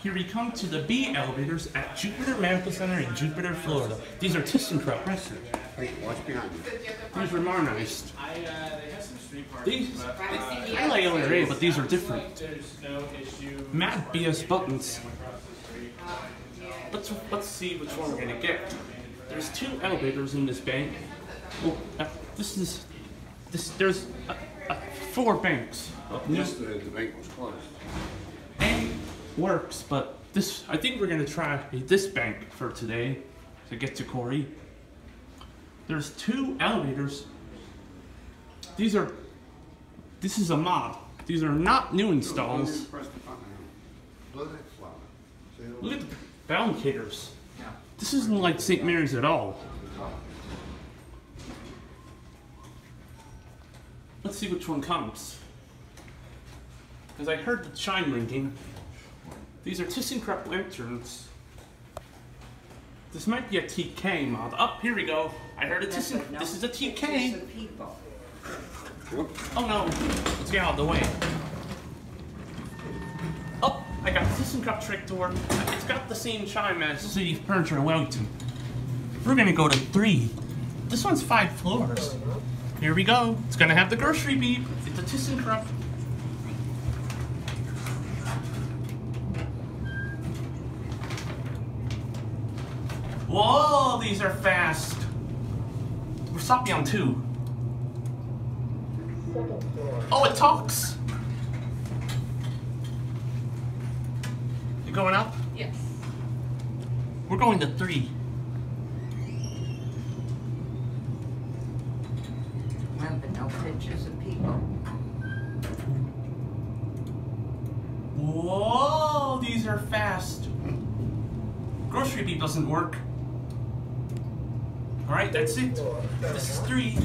Here we come to the B elevators at Jupiter Medical Center in Jupiter, Florida. These are ThyssenKrupp. Hey, watch behind you. These are modernized. These, I like elevator A, but these are different. Mad BS buttons. Let's let's see which one we're gonna get. There's two elevators in this bank. Well, uh, this is this. There's uh, uh, four banks. Yes, the, the bank was closed. Works, but this I think we're gonna try this bank for today to get to Cory. There's two elevators. These are this is a mod. These are not new installs. Look at the ballocators. This isn't like St. Mary's at all. Let's see which one comes. Because I heard the chime ringing. These are ThyssenKrupp lanterns. This might be a TK mod. Up, here we go. I heard a Thyssen. This is a TK. Oh no, let's get out of the way. Oh, I got ThyssenKrupp trick door. It's got the same chime as City Furniture in Wellington. We're gonna go to three. This one's five floors. Here we go. It's gonna have the grocery beep. It's a ThyssenKrupp. Whoa, these are fast. We're stopping on two. Oh, it talks. You going up? Yes. We're going to three. Remember, no pictures of people. Whoa, these are fast. Grocery beep doesn't work. All right, that's it. This is three.